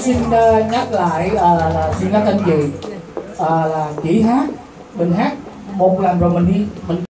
xin uh, nhắc lại à, là xin nhắc anh ờ, chị à, là chỉ hát mình hát một lần rồi mình đi mình